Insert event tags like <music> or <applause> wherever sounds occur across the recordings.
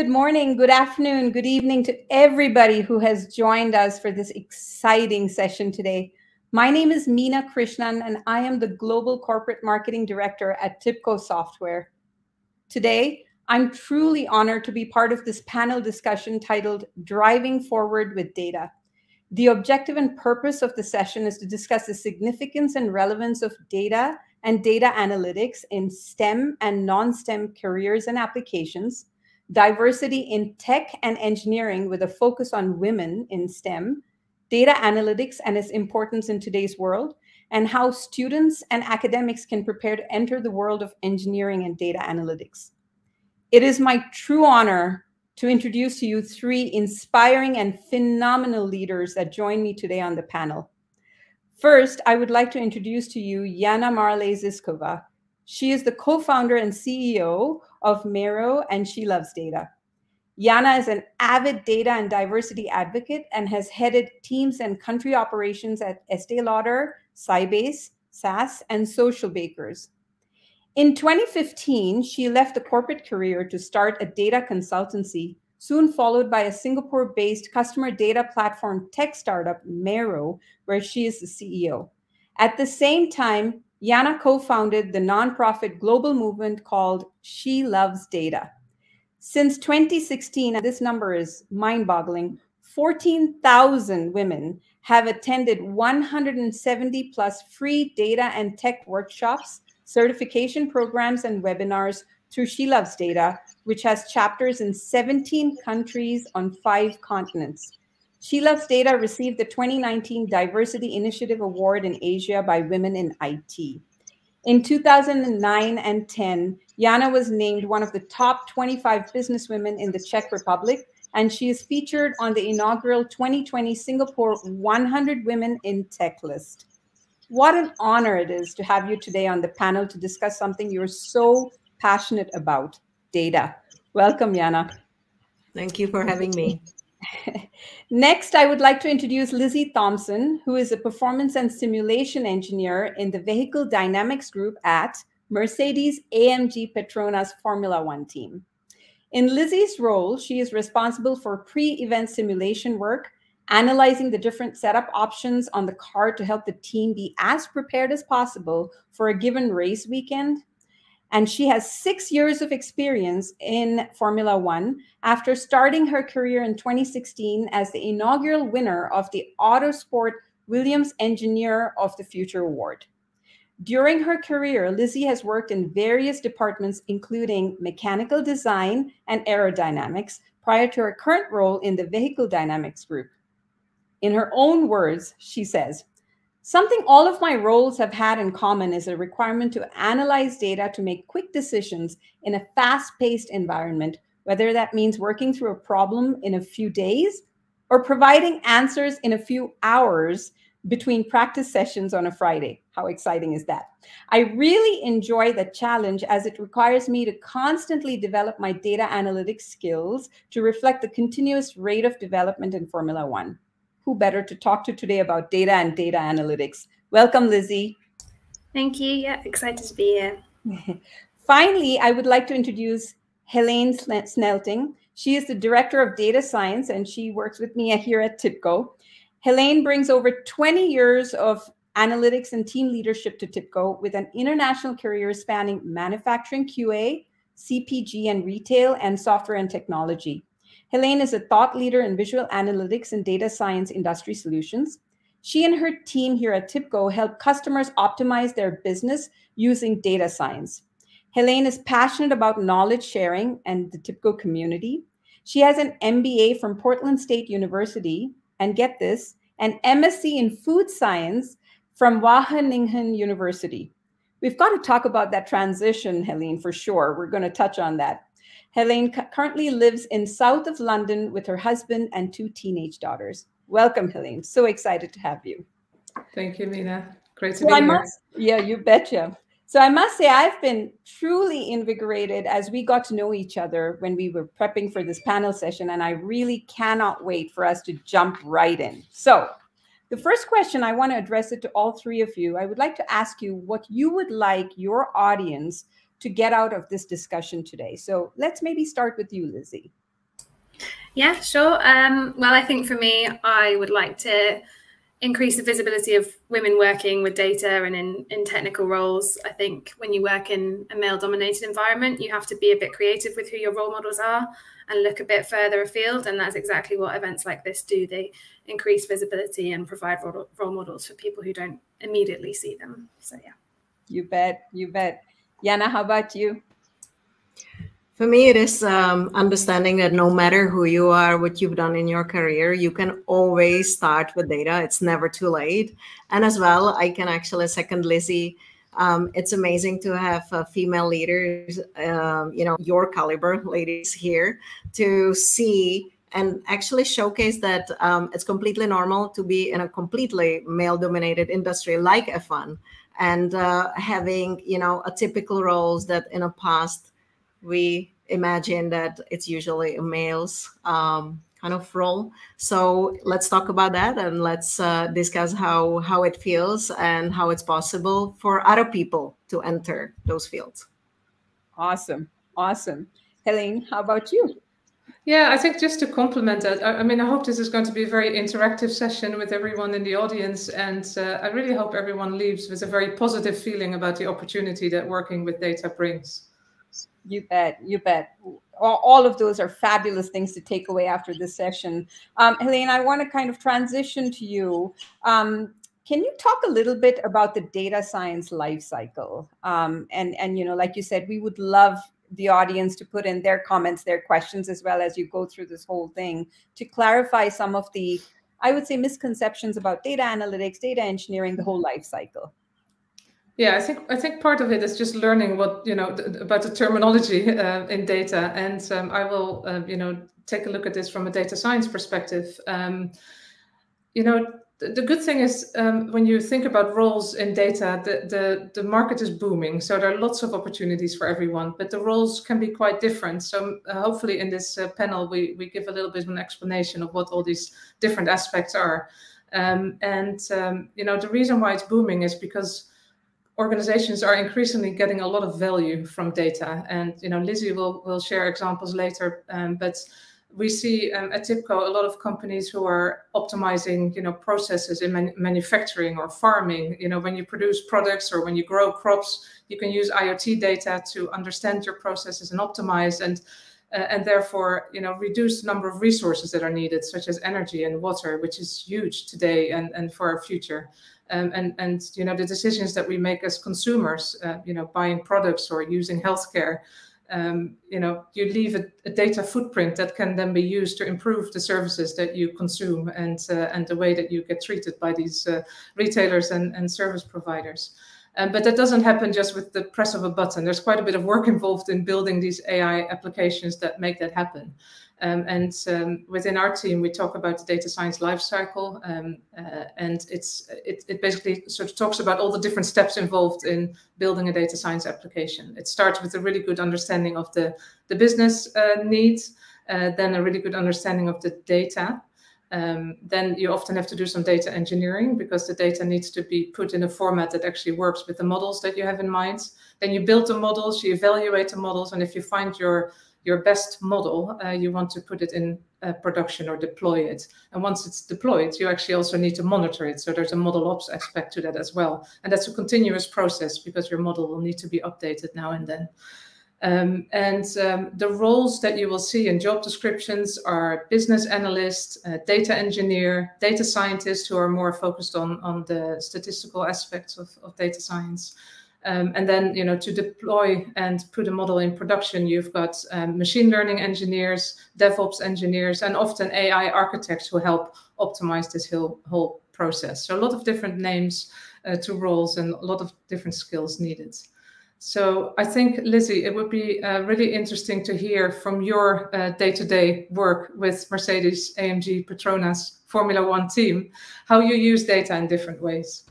Good morning, good afternoon, good evening to everybody who has joined us for this exciting session today. My name is Meena Krishnan, and I am the Global Corporate Marketing Director at TIBCO Software. Today, I'm truly honored to be part of this panel discussion titled Driving Forward with Data. The objective and purpose of the session is to discuss the significance and relevance of data and data analytics in STEM and non STEM careers and applications diversity in tech and engineering with a focus on women in STEM, data analytics and its importance in today's world, and how students and academics can prepare to enter the world of engineering and data analytics. It is my true honor to introduce to you three inspiring and phenomenal leaders that join me today on the panel. First, I would like to introduce to you Jana Marle-Zizkova. She is the co-founder and CEO of Meiro, and she loves data. Jana is an avid data and diversity advocate and has headed teams and country operations at Estee Lauder, Sybase, SAS, and Socialbakers. In 2015, she left the corporate career to start a data consultancy, soon followed by a Singapore based customer data platform tech startup, Meiro, where she is the CEO. At the same time, Jana co founded the nonprofit global movement called She Loves Data. Since 2016, and this number is mind boggling, 14,000 women have attended 170 plus free data and tech workshops, certification programs, and webinars through She Loves Data, which has chapters in 17 countries on five continents. She Loves Data received the 2019 Diversity Initiative Award in Asia by Women in IT. In 2009 and 10, Jana was named one of the top 25 businesswomen in the Czech Republic, and she is featured on the inaugural 2020 Singapore 100 Women in Tech list. What an honor it is to have you today on the panel to discuss something you're so passionate about data. Welcome, Jana. Thank you for having me. <laughs> Next, I would like to introduce Lizzie Thompson, who is a performance and simulation engineer in the Vehicle Dynamics Group at Mercedes AMG Petronas Formula One team. In Lizzie's role, she is responsible for pre event simulation work, analyzing the different setup options on the car to help the team be as prepared as possible for a given race weekend and she has six years of experience in Formula One after starting her career in 2016 as the inaugural winner of the Autosport Williams Engineer of the Future Award. During her career, Lizzie has worked in various departments, including mechanical design and aerodynamics, prior to her current role in the Vehicle Dynamics Group. In her own words, she says, Something all of my roles have had in common is a requirement to analyze data to make quick decisions in a fast paced environment, whether that means working through a problem in a few days or providing answers in a few hours between practice sessions on a Friday. How exciting is that? I really enjoy the challenge as it requires me to constantly develop my data analytics skills to reflect the continuous rate of development in Formula One who better to talk to today about data and data analytics? Welcome, Lizzie. Thank you. Yeah, excited to be here. <laughs> Finally, I would like to introduce Heleen Snelting. She is the Director of Data Science and she works with me here at TIBCO. Heleen brings over 20 years of analytics and team leadership to TIBCO with an international career spanning manufacturing QA, CPG and retail, and software and technology. Heleen is a thought leader in visual analytics and data science industry solutions. She and her team here at TIBCO help customers optimize their business using data science. Heleen is passionate about knowledge sharing and the TIBCO community. She has an MBA from Portland State University, and get this, an MSc in food science from Wageningen University. We've got to talk about that transition, Heleen, for sure. We're going to touch on that. Heleen currently lives in south of London with her husband and two teenage daughters. Welcome, Heleen. So excited to have you. Thank you, Meena. Great to be here. Must, yeah, you betcha. So I must say, I've been truly invigorated as we got to know each other when we were prepping for this panel session, and I really cannot wait for us to jump right in. So, the first question I want to address it to all three of you. I would like to ask you what you would like your audience to get out of this discussion today. So let's maybe start with you, Lizzie. Yeah, sure. Um, well, I think for me, I would like to increase the visibility of women working with data and in, in technical roles. I think when you work in a male dominated environment, you have to be a bit creative with who your role models are and look a bit further afield. And that's exactly what events like this do. They increase visibility and provide role, role models for people who don't immediately see them. So, yeah. You bet. You bet. Jana, how about you? For me, it is um, understanding that no matter who you are, what you've done in your career, you can always start with data. It's never too late. And as well, I can actually second Lizzie. Um, it's amazing to have uh, female leaders, um, you know, your caliber ladies here to see and actually showcase that um, it's completely normal to be in a completely male dominated industry like F1 and uh, having, you know, a typical roles that in a past we imagine that it's usually a male's um, kind of role. So let's talk about that and let's uh, discuss how how it feels and how it's possible for other people to enter those fields. Awesome, awesome. Heleen, how about you? Yeah, I think just to complement that, I, I, mean, I hope this is going to be a very interactive session with everyone in the audience. And uh, I really hope everyone leaves with a very positive feeling about the opportunity that working with data brings. You bet. You bet. All, of those are fabulous things to take away after this session. Um, Heleen, I want to kind of transition to you. Um, can you talk a little bit about the data science life cycle? Um, and, and, you know, like you said, we would love the audience to put in their comments, their questions, as well as you go through this whole thing to clarify some of the, I would say, misconceptions about data analytics, data engineering, the whole life cycle. Yeah, I think I think part of it is just learning what you know th- about the terminology <laughs> uh, in data, and um, I will uh, you know take a look at this from a data science perspective. Um, you know, the good thing is um, when you think about roles in data, the, the the market is booming, so there are lots of opportunities for everyone, but the roles can be quite different. So uh, hopefully, in this uh, panel, we we give a little bit of an explanation of what all these different aspects are. Um, and um, you know, the reason why it's booming is because organizations are increasingly getting a lot of value from data. And you know, Lizzie will will share examples later, um, but we see um, at TIBCO a lot of companies who are optimizing, you know, processes in man manufacturing or farming. You know, when you produce products or when you grow crops, you can use IoT data to understand your processes and optimize and. Uh, and therefore, you know, reduce the number of resources that are needed, such as energy and water, which is huge today and, and for our future um, and and you know the decisions that we make as consumers, uh, you know, buying products or using healthcare. Um, you know, you leave a, a, data footprint that can then be used to improve the services that you consume and uh, and the way that you get treated by these uh, retailers and, and service providers. Um, but that doesn't happen just with the press of a button. There's quite a bit of work involved in building these AI applications that make that happen. Um, and um, within our team, we talk about the data science lifecycle, um, uh, and it's it, it, basically sort of talks about all the different steps involved in building a data science application. It starts with a really good understanding of the the business uh, needs, uh, then a really good understanding of the data. Um, then you often have to do some data engineering because the data needs to be put in a format that actually works with the models that you have in mind. Then you build the models, you evaluate the models, and if you find your your best model, uh, you want to put it in uh, production or deploy it. And once it's deployed, you actually also need to monitor it. So there's a model ops aspect to that as well. And that's a continuous process because your model will need to be updated now and then. Um, and um, the roles that you will see in job descriptions are business analyst, uh, data engineer, data scientist who are more focused on, on the statistical aspects of, of data science. Um, and then, you know, to deploy and put a model in production, you've got um, machine learning engineers, DevOps engineers, and often AI architects who help optimize this whole, whole process. So a lot of different names uh, to roles and a lot of different skills needed. So I think, Lizzie, it would be uh, really interesting to hear from your uh, day-to-day -day work with Mercedes, AMG, Petronas, Formula One team, how you use data in different ways.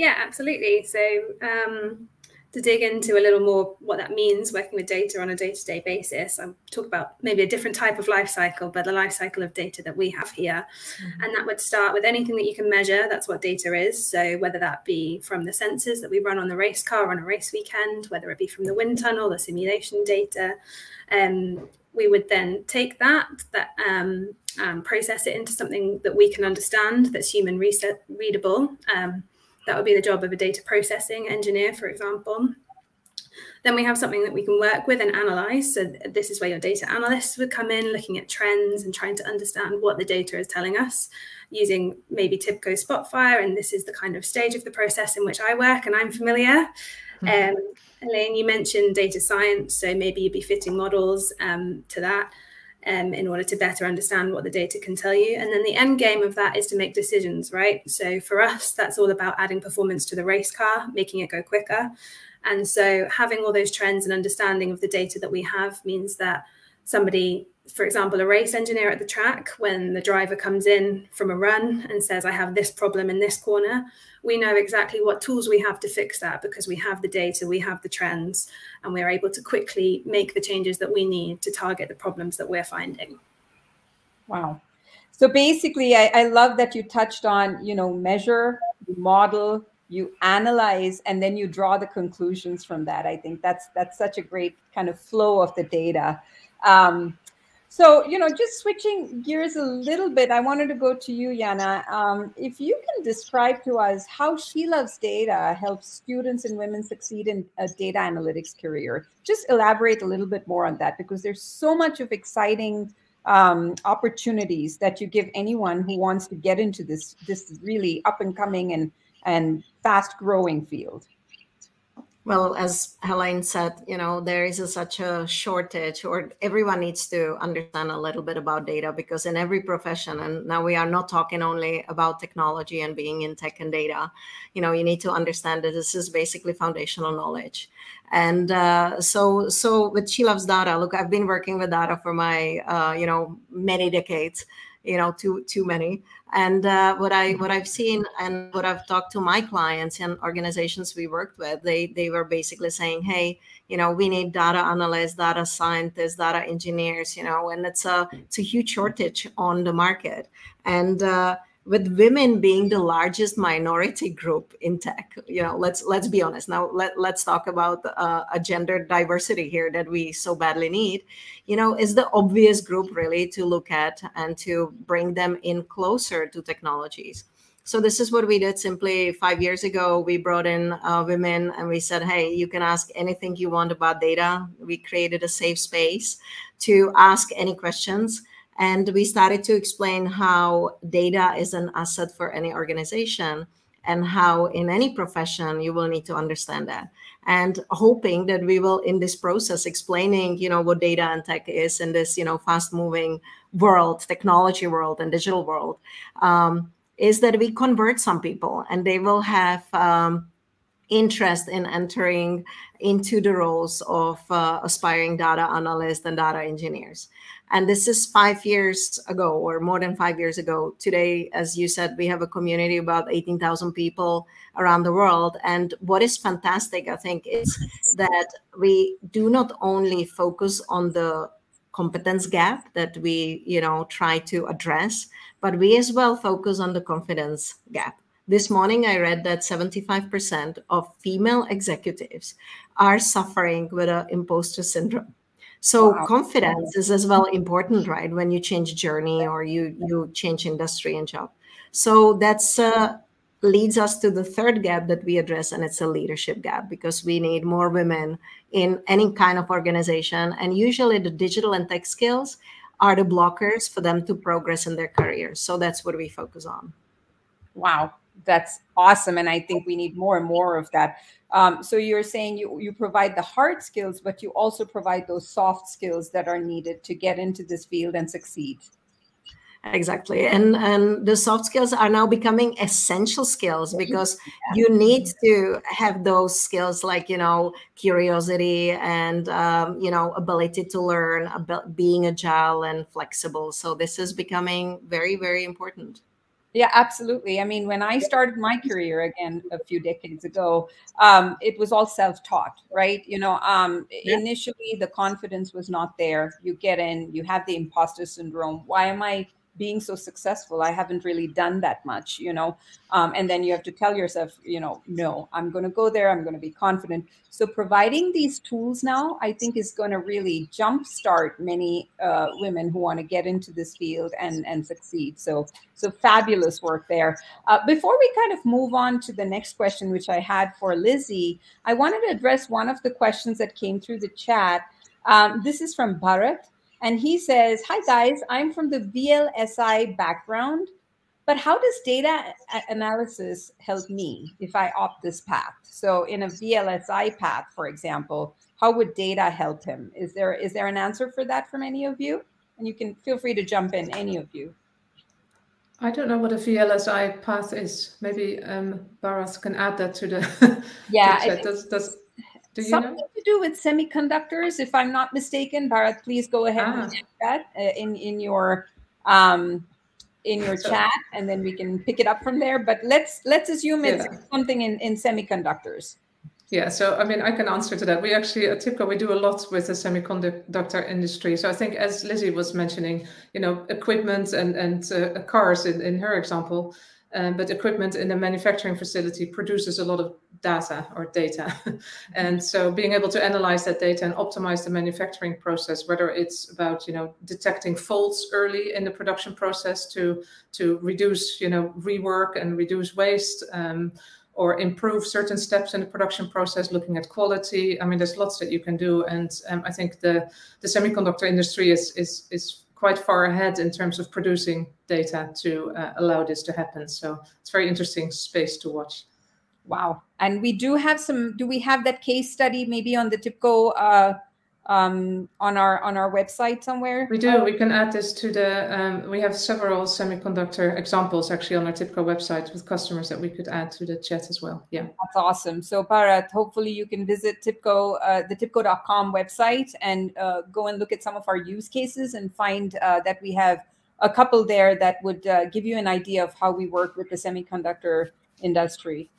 Yeah, absolutely. So um, to dig into a little more what that means working with data on a day-to-day basis, I'll talk about maybe a different type of life cycle, but the life cycle of data that we have here. Mm-hmm. And that would start with anything that you can measure. That's what data is. So whether that be from the sensors that we run on the race car on a race weekend, whether it be from the wind tunnel, the simulation data, um, we would then take that, that um, um, process it into something that we can understand that's human readable. Um, that would be the job of a data processing engineer, for example. Then we have something that we can work with and analyze. So this is where your data analysts would come in, looking at trends and trying to understand what the data is telling us using maybe TIBCO Spotfire. And this is the kind of stage of the process in which I work and I'm familiar. Mm -hmm. um, Heleen, you mentioned data science. So maybe you'd be fitting models um, to that. Um, in order to better understand what the data can tell you. And then the end game of that is to make decisions, right? So for us, that's all about adding performance to the race car, making it go quicker. And so having all those trends and understanding of the data that we have means that somebody, for example, a race engineer at the track, when the driver comes in from a run and says, I have this problem in this corner, we know exactly what tools we have to fix that because we have the data, we have the trends, and we're able to quickly make the changes that we need to target the problems that we're finding. Wow. So basically, I, I love that you touched on, you know, measure, model, you analyze and then you draw the conclusions from that i think that's that's such a great kind of flow of the data um, so you know just switching gears a little bit i wanted to go to you Jana. um, if you can describe to us how she loves data helps students and women succeed in a data analytics career just elaborate a little bit more on that because there's so much of exciting um, opportunities that you give anyone who wants to get into this this really up and coming and and fast growing field? Well, as Heleen said, you know, there is a, such a shortage, or everyone needs to understand a little bit about data because in every profession, and now we are not talking only about technology and being in tech and data, you know, you need to understand that this is basically foundational knowledge. And uh, so, so with She Loves Data, look, I've been working with data for my, uh, you know, many decades you know too too many and uh, what i what i've seen and what i've talked to my clients and organizations we worked with they they were basically saying hey you know we need data analysts data scientists data engineers you know and it's a it's a huge shortage on the market. And uh, with women being the largest minority group in tech you know let's let's be honest. Now let, let's talk about uh, a gender diversity here that we so badly need. You know is the obvious group really to look at and to bring them in closer to technologies. So this is what we did simply five years ago. We brought in uh, women and we said hey you can ask anything you want about data. We created a safe space to ask any questions and we started to explain how data is an asset for any organization and how in any profession you will need to understand that. And hoping that we will in this process explaining you know what data and tech is in this you know fast moving world technology world and digital world um, is that we convert some people and they will have um, interest in entering into the roles of uh, aspiring data analysts and data engineers and this is five years ago or more than five years ago. Today, as you said, we have a community about 18,000 people around the world. And what is fantastic, I think, is that we do not only focus on the competence gap that we, you know, try to address, but we as well focus on the confidence gap. This morning, I read that 75% of female executives are suffering with an imposter syndrome so wow. confidence is as well important, right? When you change journey or you you change industry and job. So that's uh, leads us to the third gap that we address, and it's a leadership gap because we need more women in any kind of organization. And usually, the digital and tech skills are the blockers for them to progress in their careers. So that's what we focus on. Wow, that's awesome, and I think we need more and more of that. Um, so you're saying you, you provide the hard skills, but you also provide those soft skills that are needed to get into this field and succeed. Exactly. And and the soft skills are now becoming essential skills because you need to have those skills like, you know, curiosity and, um, you know, ability to learn, about being agile and flexible. So this is becoming very, very important. Yeah, absolutely. I mean, when I started my career again a few decades ago, um, it was all self-taught, right? You know, um, yeah. initially the confidence was not there. You get in, you have the imposter syndrome. Why am I being so successful i haven't really done that much you know? Um, and then you have to tell yourself you know no i'm going to go there i'm going to be confident. So providing these tools now i think is going to really jumpstart many uh, women who want to get into this field and and succeed. So so fabulous work there. Uh, before we kind of move on to the next question which i had for lizzie i wanted to address one of the questions that came through the chat. Um, this is from Bharat. And he says, Hi, guys, I'm from the VLSI background, but how does data analysis help me if I opt this path? So, in a VLSI path, for example, how would data help him? Is there is there an answer for that from any of you? And you can feel free to jump in, any of you. I don't know what a VLSI path is. Maybe um, Bharat can add that to the. Yeah, <laughs> to does, does do Something know? to do with semiconductors, if I'm not mistaken. Bharat, please go ahead ah. and that uh, in in your um, in your so, chat, and then we can pick it up from there. But let's let's assume it's something in in semiconductors. Yeah, so I mean, I can answer to that. We actually at TIBCO we do a lot with the semiconductor industry. So I think, as Lizzie was mentioning, you know, equipment and and uh, cars in, in her example, um, but equipment in a manufacturing facility produces a lot of data or data. <laughs> and so being able to analyze that data and optimize the manufacturing process, whether it's about, you know, detecting faults early in the production process to, to reduce, you know, rework and reduce waste, um, or improve certain steps in the production process, looking at quality. I mean, there's lots that you can do. And um, I think the, the semiconductor industry is, is, is quite far ahead in terms of producing data to uh, allow this to happen. So it's very interesting space to watch. Wow. And we do have some, do we have that case study maybe on the TIBCO uh, um, on our on our website somewhere? We do. We can add this to the. Um, we have several semiconductor examples actually on our TIBCO website with customers that we could add to the chat as well. Yeah, that's awesome. So Bharat, hopefully you can visit TIBCO, uh, the TIBCO.com website, and uh, go and look at some of our use cases and find uh, that we have a couple there that would uh, give you an idea of how we work with the semiconductor industry.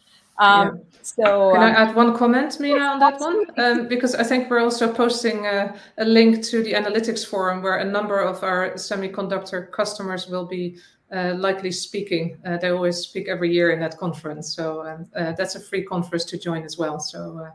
Um, yeah. So can um, I add one comment, Meena, on that one? Um, because I think we're also posting a, a, link to the analytics forum where a number of our semiconductor customers will be uh, likely speaking. Uh, they always speak every year in that conference, so um, uh, that's a free conference to join as well. So.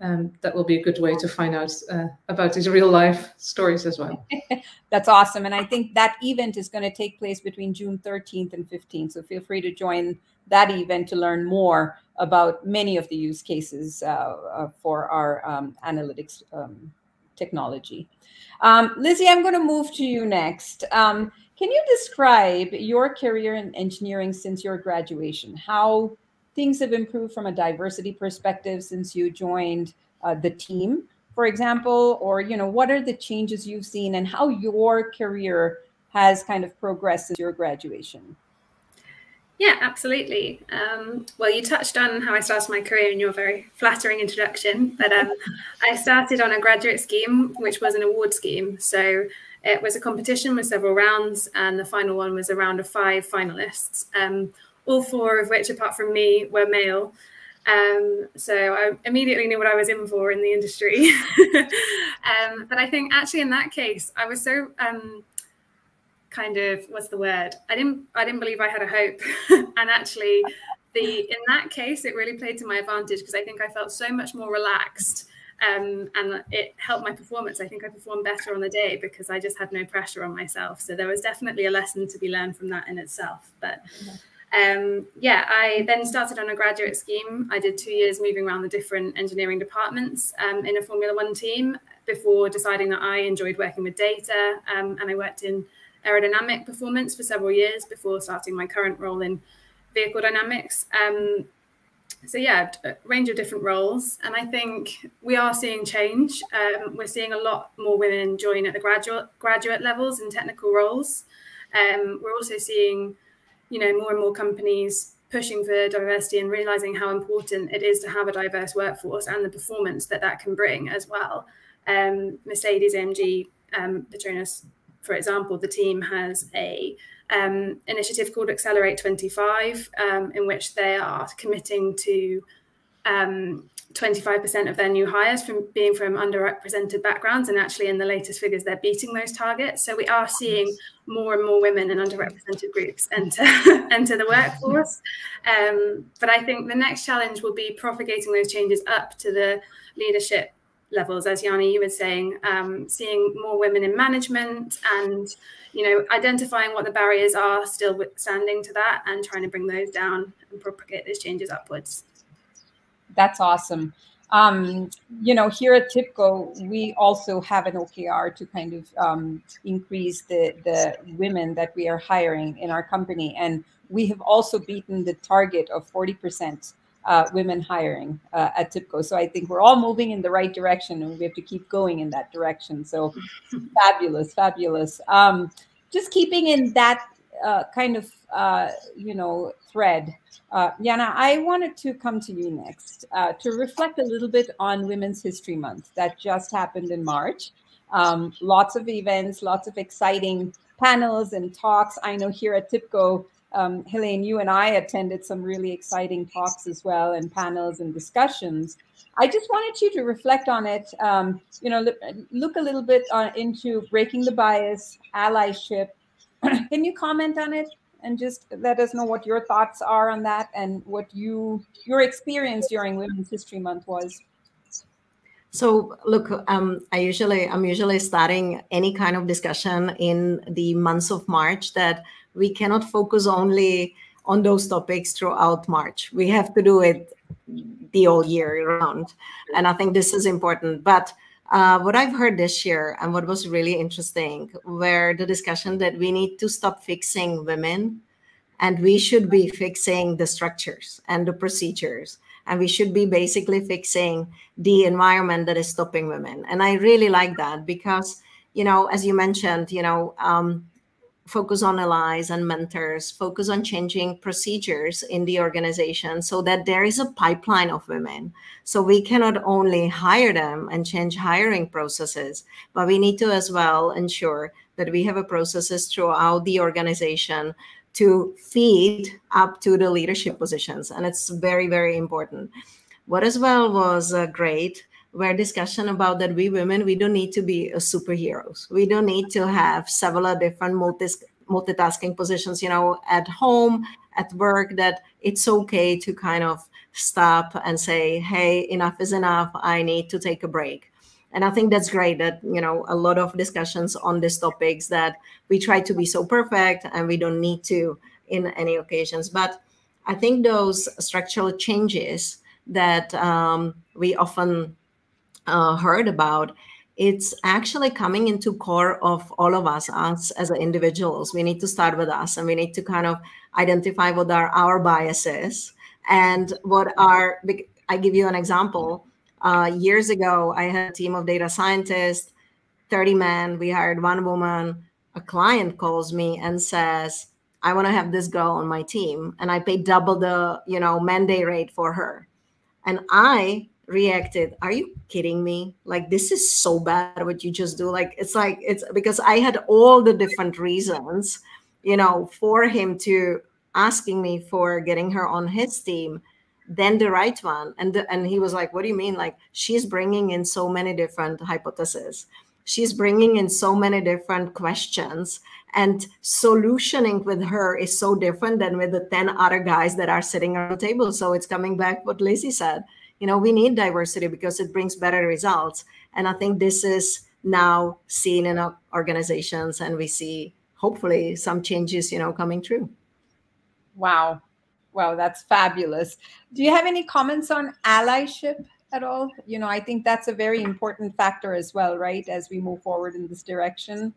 Um, that will be a good way to find out uh, about these real life stories as well. <laughs> That's awesome. And I think that event is going to take place between June 13th and 15th. So feel free to join that event to learn more about many of the use cases uh, uh, for our um, analytics um, technology. Um, Lizzie, I'm going to move to you next. Um, can you describe your career in engineering since your graduation? How things have improved from a diversity perspective since you joined uh, the team, for example, or you know, what are the changes you've seen and how your career has kind of progressed since your graduation? Yeah, absolutely. Um, well, you touched on how I started my career in your very flattering introduction, but um, I started on a graduate scheme, which was an award scheme. So it was a competition with several rounds, and the final one was a round of five finalists, um, all four of which, apart from me, were male. Um, so I immediately knew what I was in for in the industry. <laughs> um, but I think actually in that case, I was so um, kind of what's the word? I didn't I didn't believe I had a hope, <laughs> and actually, the in that case it really played to my advantage because I think I felt so much more relaxed. Um, and it helped my performance. I think I performed better on the day because I just had no pressure on myself. So there was definitely a lesson to be learned from that in itself. But um, yeah, I then started on a graduate scheme. I did two years moving around the different engineering departments um, in a Formula One team before deciding that I enjoyed working with data. Um, and I worked in aerodynamic performance for several years before starting my current role in vehicle dynamics. Um, so yeah, a range of different roles, and I think we are seeing change. Um, we're seeing a lot more women join at the graduate graduate levels in technical roles. Um, we're also seeing, you know, more and more companies pushing for diversity and realizing how important it is to have a diverse workforce and the performance that that can bring as well. Um, Mercedes AMG um, Petronas for example, the team has a um, initiative called Accelerate 25, um, in which they are committing to um, 25% of their new hires from being from underrepresented backgrounds and actually in the latest figures they're beating those targets. So we are seeing more and more women and underrepresented groups enter <laughs> enter the workforce. Um, but i think the next challenge will be propagating those changes up to the leadership levels. As yanni you were saying um, seeing more women in management and you know identifying what the barriers are still standing to that and trying to bring those down and propagate those changes upwards that's awesome. Um, you know, here at TIBCO, we also have an OKR to kind of um, increase the the women that we are hiring in our company, and we have also beaten the target of forty percent uh, women hiring uh, at TIBCO. So I think we're all moving in the right direction, and we have to keep going in that direction. So <laughs> fabulous, fabulous. Um, just keeping in that uh, kind of uh, you know thread. Uh, Jana, I wanted to come to you next uh, to reflect a little bit on Women's History Month that just happened in March. Um, lots of events, lots of exciting panels and talks. I know here at TIBCO, um, Heleen, you and I attended some really exciting talks as well, and panels and discussions. I just wanted you to reflect on it. Um, you know, look, look, a little bit uh, into breaking the bias, allyship, <clears throat> Can you comment on it and just let us know what your thoughts are on that and what you your experience during Women's History Month was? So look, um, I usually I'm usually starting any kind of discussion in the months of March that we cannot focus only on those topics throughout March. We have to do it the whole year round, and I think this is important. But uh, what I've heard this year and what was really interesting were the discussion that we need to stop fixing women and we should be fixing the structures and the procedures and we should be basically fixing the environment that is stopping women. And i really like that because you know as you mentioned you know um, focus on allies and mentors, focus on changing procedures in the organization so that there is a pipeline of women. So we cannot only hire them and change hiring processes, but we need to as well ensure that we have a processes throughout the organization to feed up to the leadership positions. And it's very, very important. What as well was uh, great were discussion about that we women we don't need to be superheroes. We don't need to have several different multi multitasking positions you know at home at work that it's okay to kind of stop and say hey enough is enough. I need to take a break. And i think that's great that you know a lot of discussions on these topics that we try to be so perfect and we don't need to in any occasions. But i think those structural changes that um, we often uh, heard about it's actually coming into core of all of us us as individuals. We need to start with us and we need to kind of identify what are our biases and what are i give you an example. Uh, years ago i had a team of data scientists 30 men. We hired one woman. A client calls me and says i want to have this girl on my team and i pay double the you know mandate rate for her. And i reacted are you kidding me? Like this is so bad what you just do. Like it's like it's because i had all the different reasons you know for him to asking me for getting her on his team then the right one. And the, and he was like what do you mean? Like she's bringing in so many different hypotheses. She's bringing in so many different questions and solutioning with her is so different than with the 10 other guys that are sitting on the table. So it's coming back what lizzie said you know we need diversity because it brings better results. And i think this is now seen in our organizations and we see hopefully some changes you know coming through wow. Wow that's fabulous. Do you have any comments on allyship at all? You know i think that's a very important factor as well right as we move forward in this direction.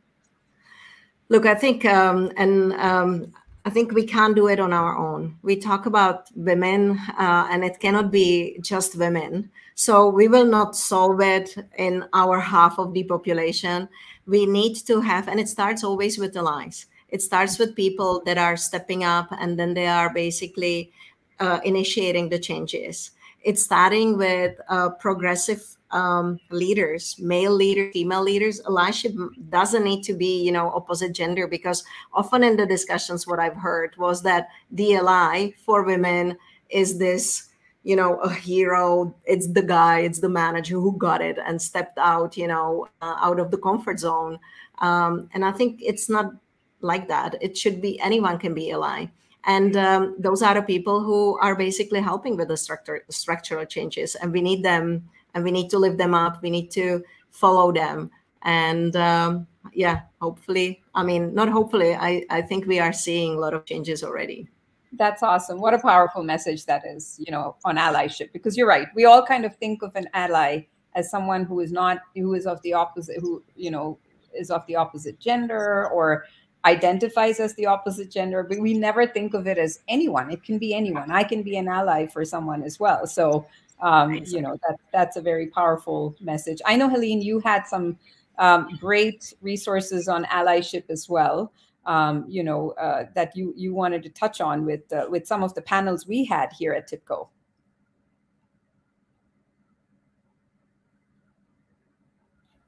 Look i think um, and um, I think we can't do it on our own. We talk about women, uh, and it cannot be just women. So we will not solve it in our half of the population. We need to have, and it starts always with the allies. It starts with people that are stepping up, and then they are basically uh, initiating the changes. It's starting with uh, progressive um, leaders, male leaders, female leaders, allyship doesn't need to be, you know, opposite gender because often in the discussions, what I've heard was that DLI for women is this, you know a hero. It's the guy it's the manager who got it and stepped out you know uh, out of the comfort zone. Um, and i think it's not like that. It should be anyone can be ally and um, those are the people who are basically helping with the structure, structural changes and we need them and we need to lift them up we need to follow them. And um, yeah hopefully i mean not hopefully I, I think we are seeing a lot of changes already. That's awesome. What a powerful message that is you know on allyship because you're right. We all kind of think of an ally as someone who is not who is of the opposite who you know is of the opposite gender or identifies as the opposite gender but we never think of it as anyone. It can be anyone. I can be an ally for someone as well. So um, you know that that's a very powerful message. I know Heleen you had some um, great resources on allyship as well um, you know uh, that you you wanted to touch on with uh, with some of the panels we had here at TIBCO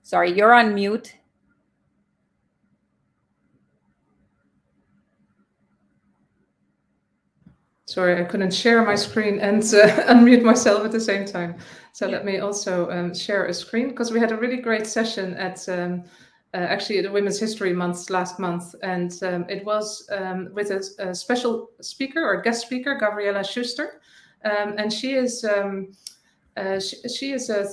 sorry you're on mute Sorry, I couldn't share my screen and uh, <laughs> unmute myself at the same time. So let me also um, share a screen because we had a really great session at um, uh, actually the Women's History Month last month, and um, it was um, with a, a, special speaker or guest speaker, Gabriela Schuster, um, and she is um, uh, she, she, is a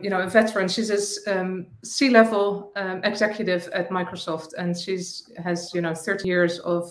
you know a veteran. She's a C-level executive at Microsoft, and she's has you know 30 years of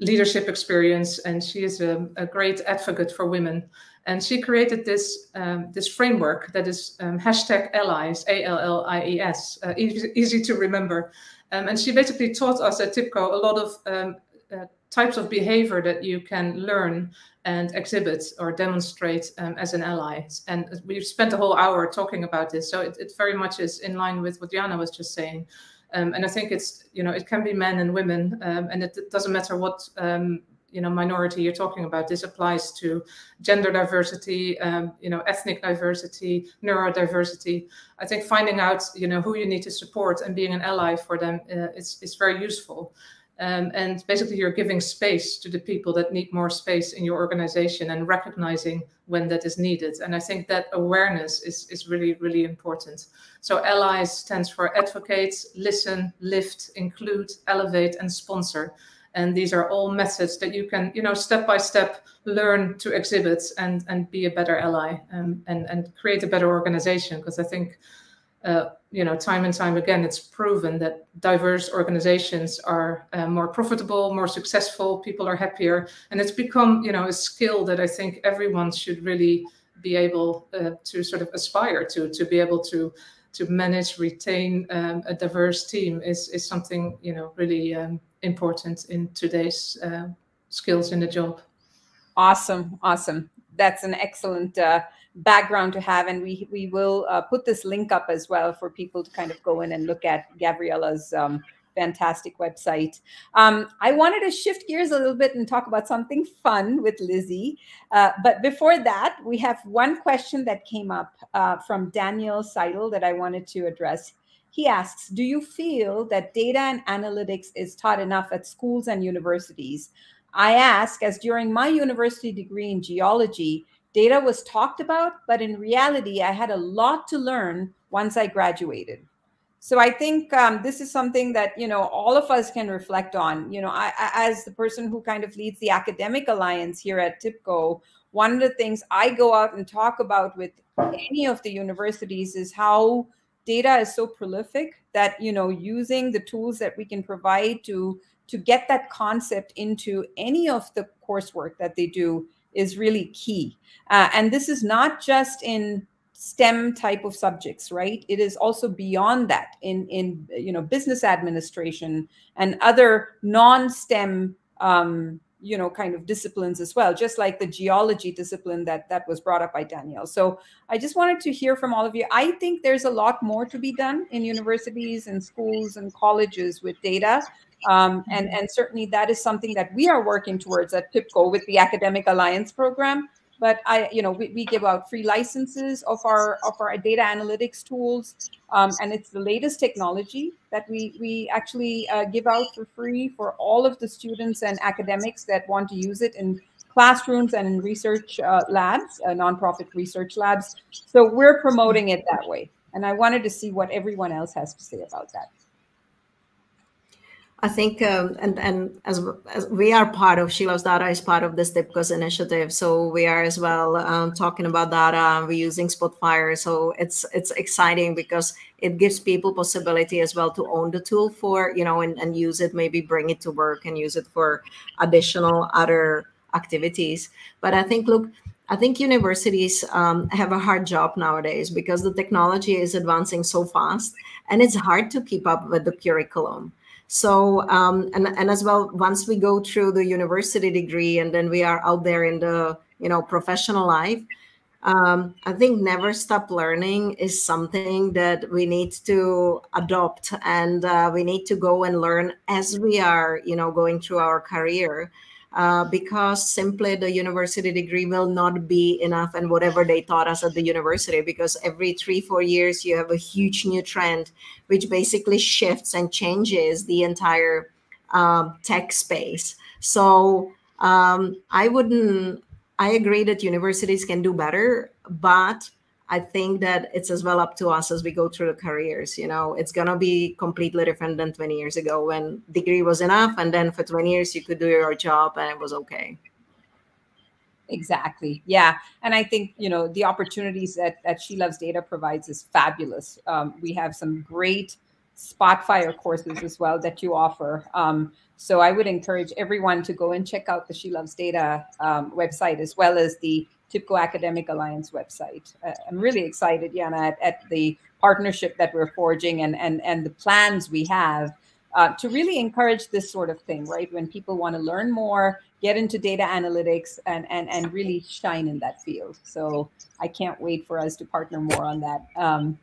leadership experience, and she is a, a, great advocate for women. And she created this um, this framework that is um, hashtag allies, A L L I E S, uh, easy, easy, to remember. Um, and she basically taught us at TIBCO a lot of um, uh, types of behavior that you can learn and exhibit or demonstrate um, as an ally. And we've spent a whole hour talking about this, so it, it very much is in line with what Jana was just saying. Um, and I think it's, you know, it can be men and women, um, and it, it, doesn't matter what, um, you know, minority you're talking about. This applies to gender diversity, um, you know, ethnic diversity, neurodiversity. I think finding out, you know, who you need to support and being an ally for them uh, is, is very useful. Um, and basically, you're giving space to the people that need more space in your organization and recognizing when that is needed. And I think that awareness is, is really, really important. So, allies stands for advocate, listen, lift, include, elevate, and sponsor. And these are all methods that you can, you know, step by step learn to exhibit and, and be a better ally um, and, and create a better organization. Because I think uh, you know, time and time again, it's proven that diverse organizations are uh, more profitable, more successful, people are happier, and it's become, you know, a skill that I think everyone should really be able uh, to sort of aspire to, to be able to to manage, retain um, a diverse team is is something, you know, really um, important in today's uh, skills in the job. Awesome, awesome. That's an excellent uh, background to have. And we, we will uh, put this link up as well for people to kind of go in and look at Gabriella's um, fantastic website. Um, I wanted to shift gears a little bit and talk about something fun with Lizzie. Uh, but before that, we have one question that came up uh, from Daniel Seidel that I wanted to address. He asks, do you feel that data and analytics is taught enough at schools and universities? I ask, as during my university degree in geology, Data was talked about, but in reality, I had a lot to learn once I graduated. So I think um, this is something that you know all of us can reflect on. You know, I, I, as the person who kind of leads the academic alliance here at TIBCO, one of the things I go out and talk about with any of the universities is how data is so prolific that you know using the tools that we can provide to to get that concept into any of the coursework that they do is really key. Uh, and this is not just in STEM type of subjects, right? It is also beyond that in in you know business administration and other non-STEM um, you know kind of disciplines as well, just like the geology discipline that that was brought up by Danielle. So I just wanted to hear from all of you. I think there's a lot more to be done in universities and schools and colleges with data. Um, and, mm-hmm. and certainly that is something that we are working towards at TIBCO with the Academic Alliance program. But I, you know, we, we give out free licenses of our of our data analytics tools, um, and it's the latest technology that we we actually uh, give out for free for all of the students and academics that want to use it in classrooms and in research uh, labs, uh, nonprofit research labs. So we're promoting it that way. And I wanted to see what everyone else has to say about that. I think, um, and and as, as, we are part of She Loves Data is part of this TIBCO's initiative, so we are as well um, talking about data. We're using Spotfire, so it's it's exciting because it gives people possibility as well to own the tool for you know and, and use it, maybe bring it to work and use it for additional other activities. But I think, look, I think universities um, have a hard job nowadays because the technology is advancing so fast, and it's hard to keep up with the curriculum so, um, and, and as well, once we go through the university degree and then we are out there in the, you know, professional life, um, I think never stop learning is something that we need to adopt and uh, we need to go and learn as we are, you know, going through our career uh, because simply the university degree will not be enough and whatever they taught us at the university because every three four years you have a huge new trend which basically shifts and changes the entire um, tech space. So um, i wouldn't i agree that universities can do better but I think that it's as well up to us as we go through the careers. You know, it's gonna be completely different than 20 years ago when degree was enough, and then for 20 years you could do your job and it was okay. Exactly. Yeah, and I think you know the opportunities that that She Loves Data provides is fabulous. Um, we have some great Spotfire courses as well that you offer. Um, so I would encourage everyone to go and check out the She Loves Data um, website as well as the TIBCO Academic Alliance website. Uh, I'm really excited, Jana, at, at, the partnership that we're forging and, and, and the plans we have uh, to really encourage this sort of thing, right? When people want to learn more, get into data analytics and, and, and really shine in that field. So I can't wait for us to partner more on that. Um,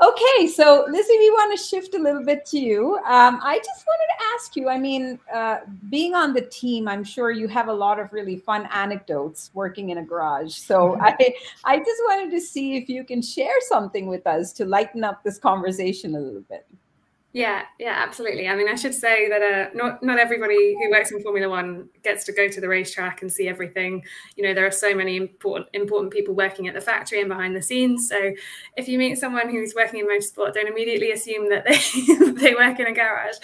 Okay, so Lizzie, we want to shift a little bit to you. Um, I just wanted to ask you. I mean, uh, being on the team, I'm sure you have a lot of really fun anecdotes working in a garage. So mm-hmm. I, I just wanted to see if you can share something with us to lighten up this conversation a little bit. Yeah, yeah, absolutely. I mean, I should say that uh, not not everybody who works in Formula One gets to go to the racetrack and see everything. You know, there are so many important important people working at the factory and behind the scenes. So, if you meet someone who's working in motorsport, don't immediately assume that they <laughs> they work in a garage.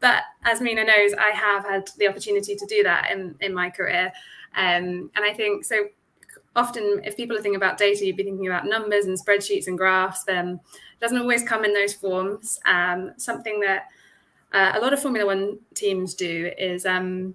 But as Meena knows, I have had the opportunity to do that in in my career, um, and I think so. Often, if people are thinking about data, you'd be thinking about numbers and spreadsheets and graphs. Then it doesn't always come in those forms. Um, something that uh, a lot of Formula One teams do is um,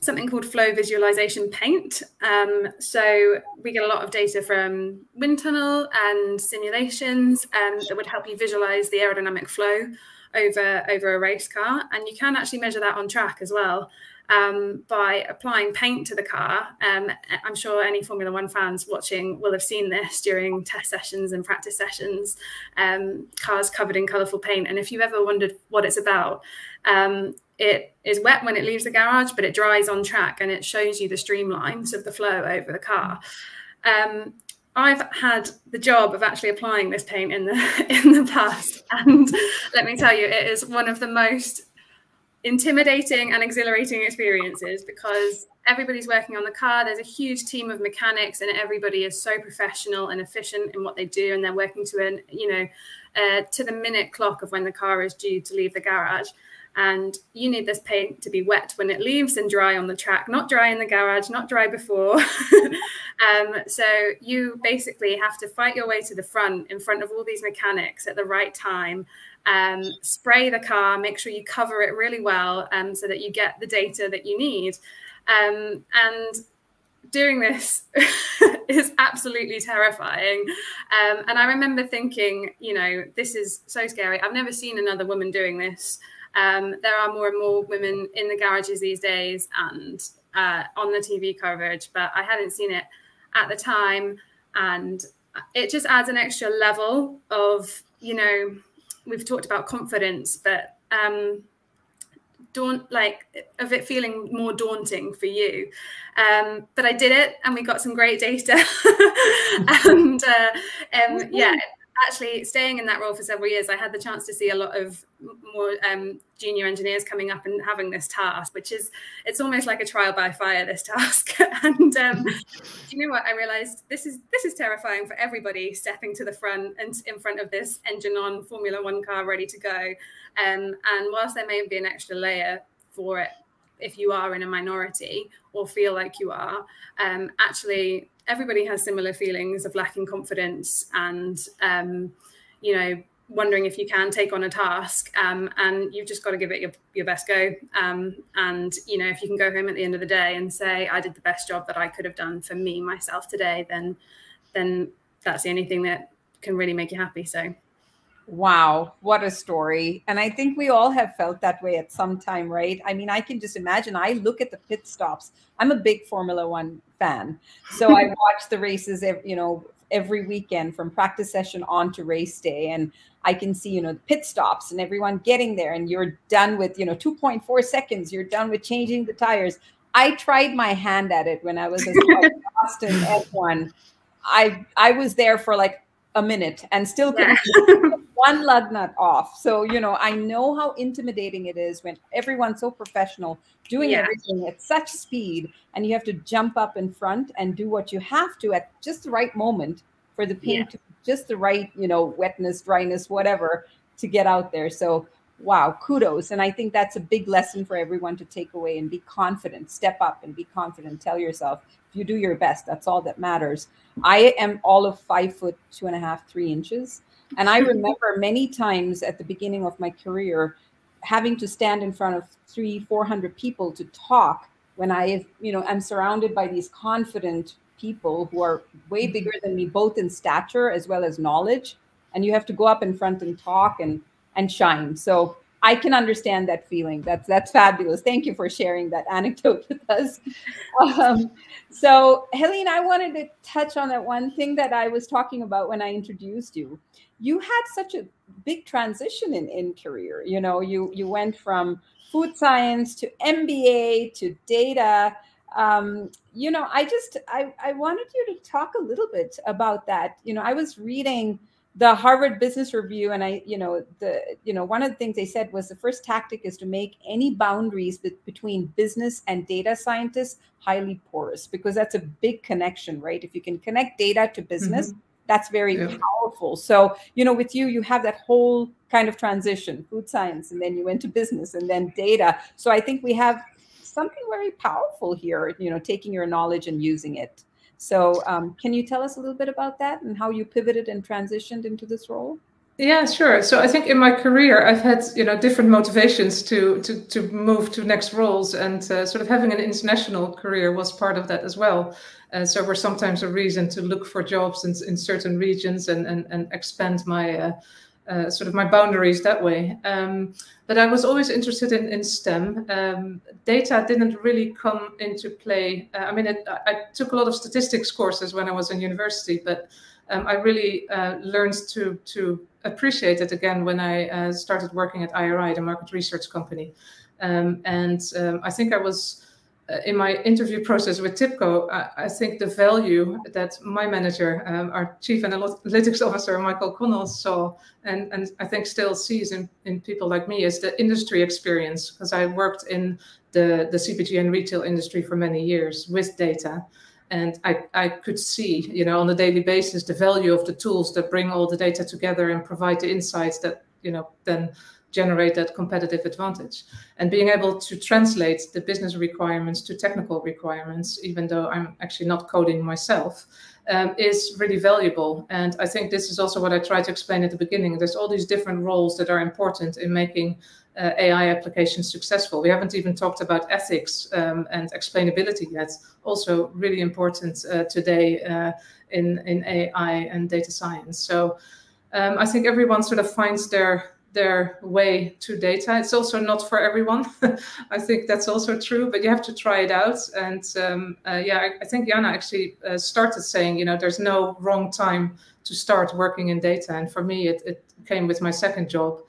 something called flow visualization paint. Um, so we get a lot of data from wind tunnel and simulations um, that would help you visualize the aerodynamic flow over over a race car, and you can actually measure that on track as well um, by applying paint to the car. Um, I'm sure any Formula One fans watching will have seen this during test sessions and practice sessions. Um, cars covered in colourful paint, and if you've ever wondered what it's about, um, it is wet when it leaves the garage, but it dries on track, and it shows you the streamlines of the flow over the car. Um, I've had the job of actually applying this paint in the <laughs> in the past, and let me tell you, it is one of the most intimidating and exhilarating experiences because everybody's working on the car. There's a huge team of mechanics, and everybody is so professional and efficient in what they do, and they're working to an you know uh, to the minute clock of when the car is due to leave the garage. And you need this paint to be wet when it leaves and dry on the track, not dry in the garage, not dry before. <laughs> um, so you basically have to fight your way to the front in front of all these mechanics at the right time um, spray the car, make sure you cover it really well um, so that you get the data that you need. Um, and doing this <laughs> is absolutely terrifying. Um, and I remember thinking, you know, this is so scary. I've never seen another woman doing this. Um, there are more and more women in the garages these days and uh, on the TV coverage, but I hadn't seen it at the time. And it just adds an extra level of, you know, we've talked about confidence, but um, daunt like of it feeling more daunting for you. Um, but I did it, and we got some great data, <laughs> and uh, um, yeah. Actually staying in that role for several years, I had the chance to see a lot of more um, junior engineers coming up and having this task, which is it's almost like a trial by fire. This <laughs> task, and um, you know what? I realized this is this is terrifying for everybody stepping to the front and in front of this engine on Formula One car ready to go. Um, and whilst there may be an extra layer for it if you are in a minority or feel like you are, um, actually everybody has similar feelings of lacking confidence and um, you know wondering if you can take on a task um, and you've just got to give it your, your best go. Um, and you know if you can go home at the end of the day and say i did the best job that i could have done for me myself today then then that's the only thing that can really make you happy so Wow, what a story. And I think we all have felt that way at some time, right? I mean, I can just imagine. I look at the pit stops. I'm a big Formula One fan. So I <laughs> watch the races, you know, every weekend from practice session on to race day. And I can see, you know, the pit stops and everyone getting there. And you're done with, you know, 2.4 seconds. You're done with changing the tires. I tried my hand at it when I was at Austin F1. I I was there for like a minute and still couldn't. <laughs> one lug nut off. So, you know, I know how intimidating it is when everyone's so professional doing yeah. everything at such speed and you have to jump up in front and do what you have to at just the right moment for the paint yeah. to just the right, you know, wetness, dryness, whatever to get out there. So, wow, kudos. And I think that's a big lesson for everyone to take away and be confident, step up and be confident. Tell yourself, if you do your best, that's all that matters. I am all of five foot, two and a half, three inches. And I remember many times at the beginning of my career having to stand in front of three, 400 people to talk when I, you know, I'm surrounded by these confident people who are way mm-hmm. bigger than me, both in stature as well as knowledge. And you have to go up in front and talk and and shine. So I can understand that feeling. That's that's fabulous. Thank you for sharing that anecdote <laughs> with us. Um, so, Heleen, I wanted to touch on that one thing that I was talking about when I introduced you. You had such a big transition in, in career. You know, you you went from food science to MBA to data. Um, you know, I just I, I wanted you to talk a little bit about that. You know, I was reading the Harvard Business Review, and I, you know, the, you know, one of the things they said was the first tactic is to make any boundaries be- between business and data scientists highly porous, because that's a big connection, right? If you can connect data to business, mm-hmm. That's very yeah. powerful. So, you know, with you, you have that whole kind of transition, food science, and then you went to business, and then data. So I think we have something very powerful here. You know, taking your knowledge and using it. So, um, can you tell us a little bit about that and how you pivoted and transitioned into this role? Yeah, sure. So I think in my career, I've had you know different motivations to to to move to next roles, and uh, sort of having an international career was part of that as well. Uh, so were sometimes a reason to look for jobs in, in certain regions and and, and expand my uh, uh, sort of my boundaries that way. Um, but I was always interested in, in STEM. Um, data didn't really come into play. Uh, I mean, it, I took a lot of statistics courses when I was in university, but um, I really uh, learned to to appreciate it again when I uh, started working at IRI, the market research company. Um, and um, I think I was uh, in my interview process with TIBCO. I, I, think the value that my manager, um, our chief analytics <laughs> officer, Michael O'Connell, saw and, and I think still sees in, in people like me is the industry experience, because I worked in the, the CPG and retail industry for many years with data. And I, I could see, you know, on a daily basis, the value of the tools that bring all the data together and provide the insights that, you know, then generate that competitive advantage. And being able to translate the business requirements to technical requirements, even though I'm actually not coding myself, um, is really valuable. And I think this is also what I tried to explain at the beginning. There's all these different roles that are important in making uh, AI applications successful. We haven't even talked about ethics um, and explainability yet. Also, really important uh, today uh, in in AI and data science. So. Um, I think everyone sort of finds their their way to data. It's also not for everyone. <laughs> I think that's also true, but you have to try it out. And um, uh, yeah, I, I, think Jana actually uh, started saying, you know, there's no wrong time to start working in data. And for me, it, it came with my second job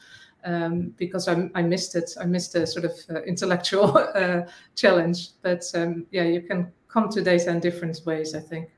um, because I, I, missed it. I missed a sort of uh, intellectual <laughs> uh, challenge. But um, yeah, you can come to data in different ways, I think.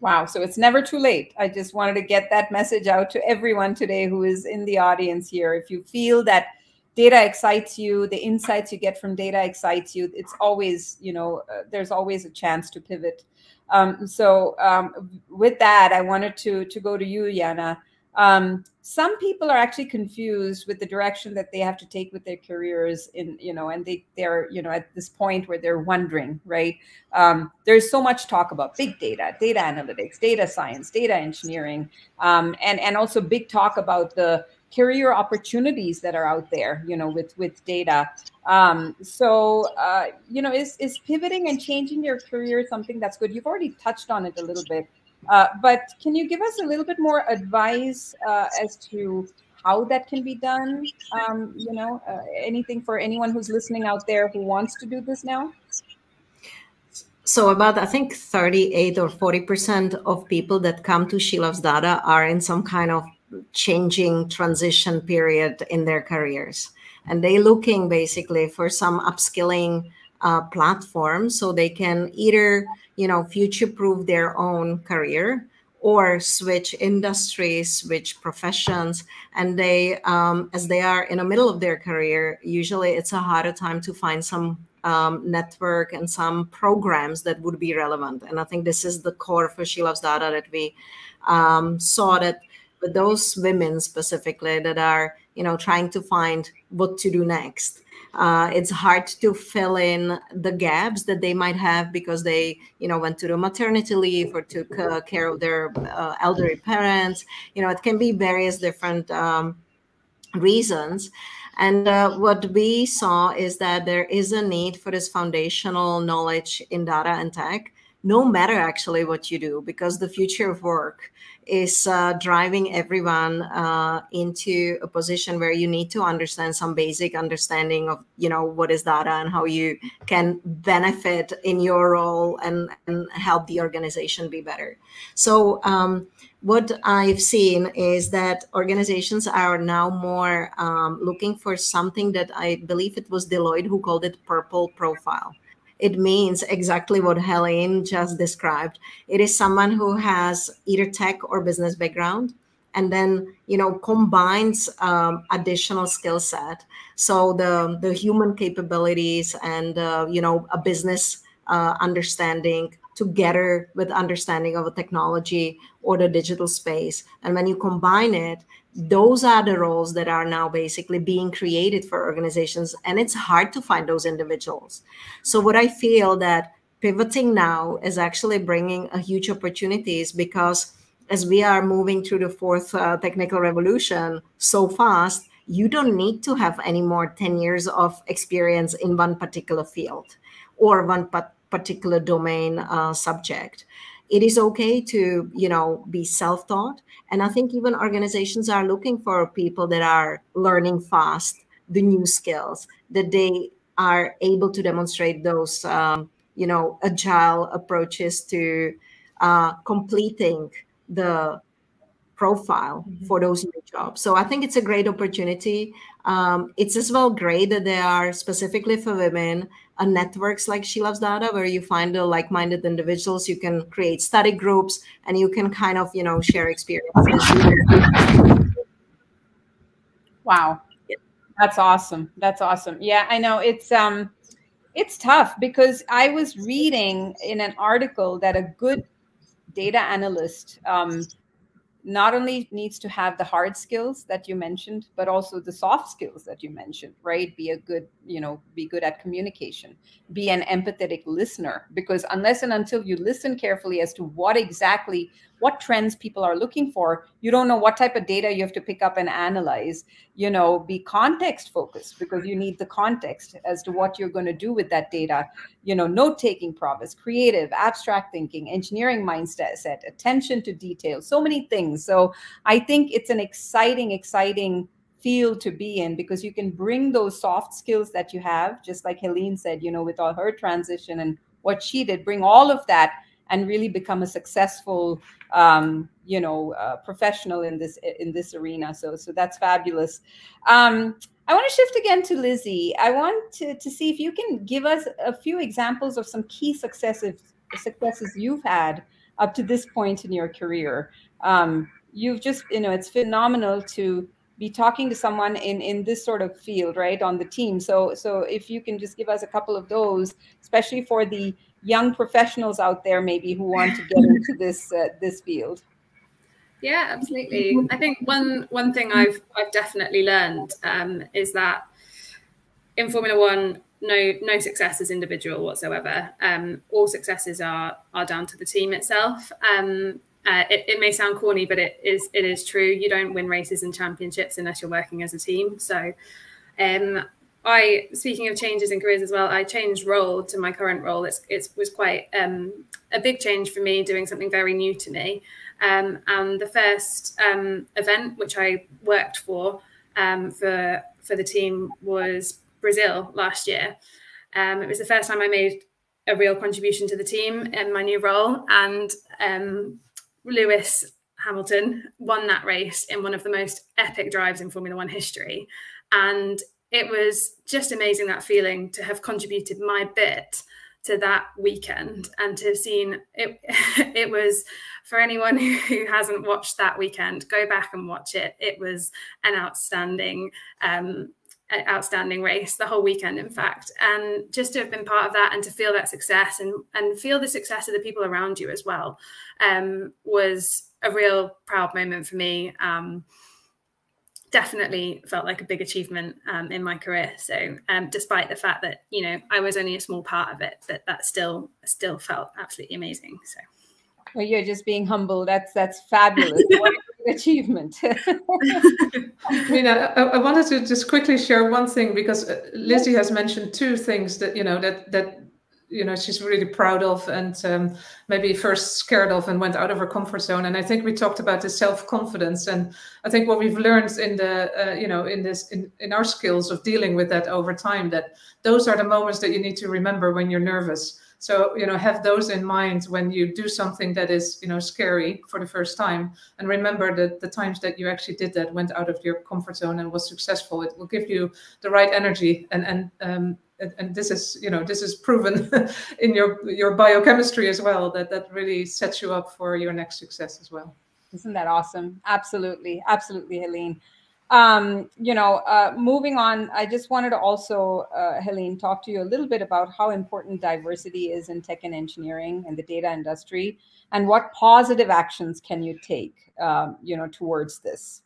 Wow. So it's never too late. I just wanted to get that message out to everyone today who is in the audience here. If you feel that data excites you, the insights you get from data excites you, it's always, you know, uh, there's always a chance to pivot. Um, so um, with that, I wanted to, to go to you, Jana. Um, some people are actually confused with the direction that they have to take with their careers in you know and they they're you know at this point where they're wondering right? Um, there's so much talk about big data data analytics data science data engineering um, and and also big talk about the career opportunities that are out there you know with with data. Um, so uh, you know is is pivoting and changing your career something that's good? You've already touched on it a little bit uh, but can you give us a little bit more advice uh, as to how that can be done? Um, you know, uh, anything for anyone who's listening out there who wants to do this now? So about I think 38 or 40 percent of people that come to She Loves Data are in some kind of changing transition period in their careers, and they're looking basically for some upskilling uh, platform so they can either you know future proof their own career or switch industries switch professions and they um, as they are in the middle of their career usually it's a harder time to find some um, network and some programs that would be relevant. And i think this is the core for she loves data that we um, saw that with those women specifically that are you know trying to find what to do next uh, it's hard to fill in the gaps that they might have because they you know went to the maternity leave or took uh, care of their uh, elderly parents. You know it can be various different um, reasons. And uh, what we saw is that there is a need for this foundational knowledge in data and tech no matter actually what you do because the future of work is uh, driving everyone uh, into a position where you need to understand some basic understanding of you know what is data and how you can benefit in your role and, and help the organization be better. So um, what i've seen is that organizations are now more um, looking for something that i believe it was deloitte who called it purple profile it means exactly what Heleen just described. It is someone who has either tech or business background and then you know combines um, additional skill set so the the human capabilities and uh, you know a business uh, understanding together with understanding of a technology or the digital space and when you combine it those are the roles that are now basically being created for organizations and it's hard to find those individuals. So what i feel that pivoting now is actually bringing a huge opportunities because as we are moving through the fourth uh, technical revolution so fast you don't need to have any more 10 years of experience in one particular field or one particular domain uh, subject. It is okay to you know be self-taught and i think even organizations are looking for people that are learning fast the new skills that they are able to demonstrate those um, you know agile approaches to uh, completing the profile mm-hmm. for those new jobs so i think it's a great opportunity um, it's as well great that they are specifically for women a networks like She Loves Data, where you find the like-minded individuals. You can create study groups, and you can kind of you know share experiences. Wow, that's awesome. That's awesome. Yeah, I know it's um, it's tough because I was reading in an article that a good data analyst um, not only needs to have the hard skills that you mentioned but also the soft skills that you mentioned right? Be a good you know be good at communication be an empathetic listener because unless and until you listen carefully as to what exactly what trends people are looking for. You don't know what type of data you have to pick up and analyze you know be context focused because you need the context as to what you're going to do with that data. You know note taking prowess creative abstract thinking engineering mindset set attention to detail so many things. So i think it's an exciting exciting field to be in because you can bring those soft skills that you have just like Heleen said you know with all her transition and what she did bring all of that and really become a successful um, you know uh, professional in this in this arena so so that's fabulous um, i want to shift again to lizzie i want to, to see if you can give us a few examples of some key successes successes you've had up to this point in your career. Um, you've just, you know, it's phenomenal to be talking to someone in in this sort of field, right, on the team. So so if you can just give us a couple of those, especially for the young professionals out there, maybe who want to get into <laughs> this uh, this field. Yeah, absolutely. I think one one thing I've I've definitely learned um, is that in Formula One, no no success is individual whatsoever. Um, all successes are are down to the team itself. Um, uh, it, it, may sound corny, but it is it is true. You don't win races and championships unless you're working as a team. So, um, I speaking of changes in careers as well, I changed role to my current role. It's it was quite um, a big change for me, doing something very new to me. Um, and the first um, event which I worked for um, for for the team was Brazil last year. Um, it was the first time I made a real contribution to the team in my new role, and um, Lewis Hamilton won that race in one of the most epic drives in Formula One history. And it was just amazing that feeling to have contributed my bit to that weekend and to have seen it. <laughs> it was for anyone who hasn't watched that weekend, go back and watch it. It was an outstanding um, outstanding race the whole weekend in fact and just to have been part of that and to feel that success and and feel the success of the people around you as well um, was a real proud moment for me um, definitely felt like a big achievement um, in my career so um, despite the fact that you know i was only a small part of it that that still still felt absolutely amazing so well, you're just being humble. That's that's fabulous. <laughs> achievement. <laughs> I mean, I, I, wanted to just quickly share one thing because uh, Lizzie has mentioned two things that you know that that you know she's really proud of and um, maybe first scared of and went out of her comfort zone. And I think we talked about the self confidence, and I think what we've learned in the uh, you know in this in, in our skills of dealing with that over time that those are the moments that you need to remember when you're nervous so, you know, have those in mind when you do something that is, you know, scary for the first time. And remember that the times that you actually did that, went out of your comfort zone and was successful, it will give you the right energy. And, and, um, and this is, you know, this is proven <laughs> in your, your biochemistry as well, that that really sets you up for your next success as well. Isn't that awesome? Absolutely. Absolutely, Heleen um, you know, uh, moving on, I just wanted to also, uh, Heleen, talk to you a little bit about how important diversity is in tech and engineering and the data industry, and what positive actions can you take, um, you know, towards this.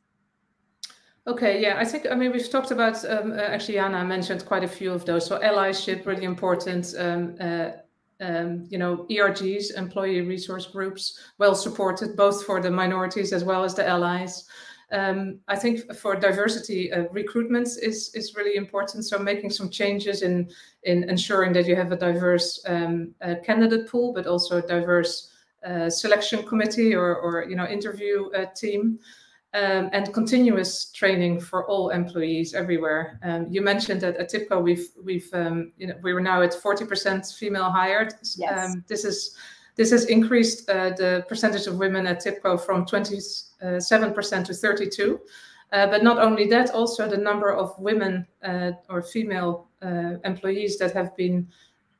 Okay, yeah, I think, I mean, we've talked about, um, uh, actually, Anna mentioned quite a few of those. So allyship, really important. Um, uh, um, you know, ERGs, employee resource groups, well supported, both for the minorities as well as the allies. Um, I think for diversity, uh, recruitment is is really important. So making some changes in in ensuring that you have a diverse um, uh, candidate pool, but also a diverse uh, selection committee or or you know interview uh, team. Um, and continuous training for all employees everywhere. Um, you mentioned that at TIBCO we've we've um, you know we were now at 40% female hired. Yes. Um, this is this has increased uh, the percentage of women at TIBCO from 27% to 32. Uh, but not only that, also the number of women uh, or female uh, employees that have been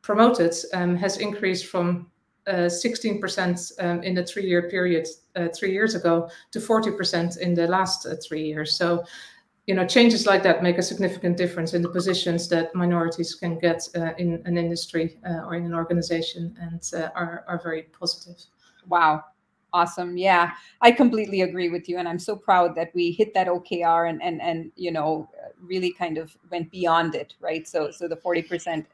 promoted um, has increased from 16% uh, um, in the three-year period uh, three years ago to 40% in the last three years. So you know, changes like that make a significant difference in the positions that minorities can get uh, in an industry uh, or in an organization and uh, are, are very positive. Wow. Awesome. Yeah, I completely agree with you. And I'm so proud that we hit that OKR and, and, and, you know, really kind of went beyond it. Right. So, so the 40%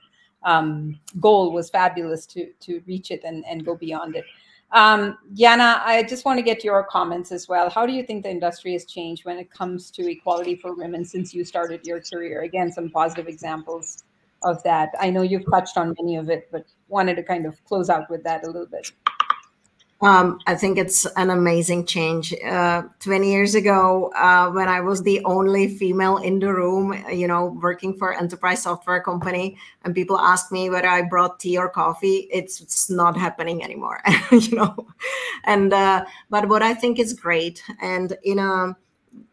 um, goal was fabulous to, to reach it and, and go beyond it. Um, Jana, I just want to get your comments as well. How do you think the industry has changed when it comes to equality for women since you started your career? Again, some positive examples of that. I know you've touched on many of it, but wanted to kind of close out with that a little bit. Um, I think it's an amazing change. Uh, 20 years ago, uh, when I was the only female in the room, you know, working for enterprise software company, and people asked me whether I brought tea or coffee, it's, it's not happening anymore, <laughs> you know. And uh, but what I think is great, and in a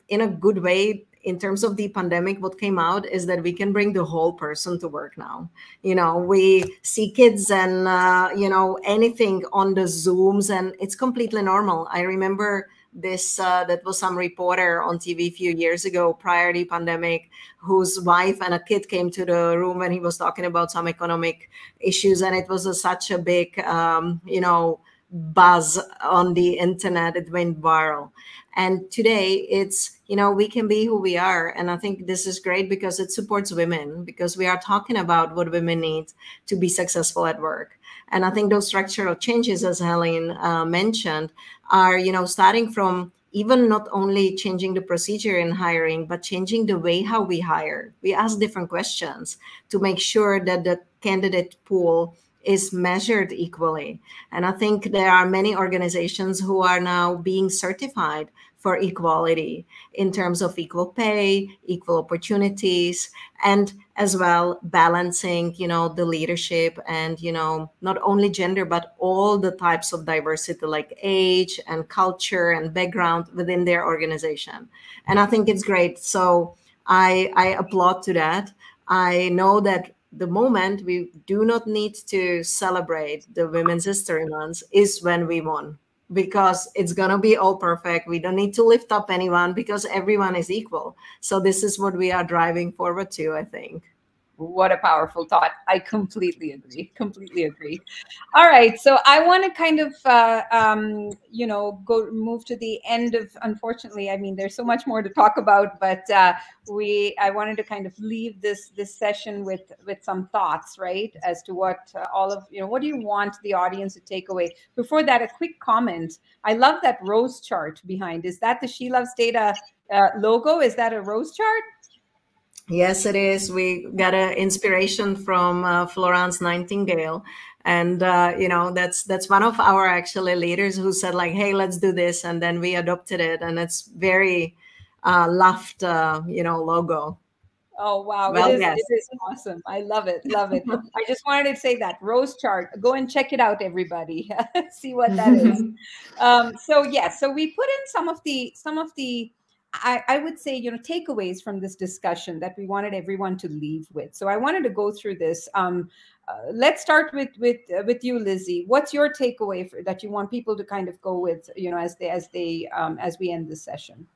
in a good way, in terms of the pandemic, what came out is that we can bring the whole person to work now. You know, we see kids and, uh, you know, anything on the Zooms, and it's completely normal. I remember this uh, that was some reporter on TV a few years ago prior to the pandemic whose wife and a kid came to the room when he was talking about some economic issues and it was a, such a big um, you know buzz on the internet it went viral. And today it's you know we can be who we are. And i think this is great because it supports women because we are talking about what women need to be successful at work. And i think those structural changes as Heleen uh, mentioned are you know starting from even not only changing the procedure in hiring but changing the way how we hire. We ask different questions to make sure that the candidate pool is measured equally. And I think there are many organizations who are now being certified for equality in terms of equal pay, equal opportunities, and as well balancing, you know, the leadership and, you know, not only gender, but all the types of diversity like age and culture and background within their organization. And I think it's great. So I, I applaud to that. I know that the moment we do not need to celebrate the Women's History Month is when we won because it's going to be all perfect. We don't need to lift up anyone because everyone is equal. So, this is what we are driving forward to, I think what a powerful thought. I completely agree. Completely agree. All right. So I want to kind of, uh, um, you know, go move to the end of. Unfortunately, I mean, there's so much more to talk about, but uh, we. I wanted to kind of leave this this session with with some thoughts, right, as to what uh, all of you know. What do you want the audience to take away? Before that, a quick comment. I love that rose chart behind. Is that the She Loves Data uh, logo? Is that a rose chart? Yes, it is. We got an inspiration from uh, Florence Nightingale, and uh, you know that's that's one of our actually leaders who said like, "Hey, let's do this," and then we adopted it, and it's very uh, loved, uh, you know, logo. Oh wow, well, it, is, yes. it is awesome. I love it, love it. <laughs> I just wanted to say that rose chart. Go and check it out, everybody. <laughs> See what that is. <laughs> Um, so yes, yeah, so we put in some of the some of the I, I, would say, you know, takeaways from this discussion that we wanted everyone to leave with. So I wanted to go through this. Um, uh, let's start with with uh, with you, Lizzie. What's your takeaway for, that you want people to kind of go with, you know, as they as they um, as we end this session?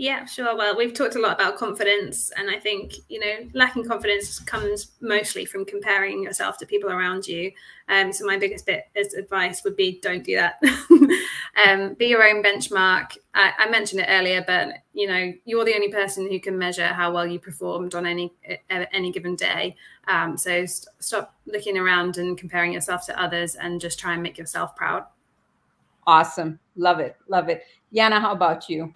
Yeah, sure. Well, we've talked a lot about confidence, and I think you know lacking confidence comes mostly from comparing yourself to people around you. Um, so my biggest bit of advice would be don't do that. <laughs> um, be your own benchmark. I, I, mentioned it earlier, but you know you're the only person who can measure how well you performed on any any given day. Um, so st stop looking around and comparing yourself to others, and just try and make yourself proud. Awesome, love it, love it. Jana, how about you?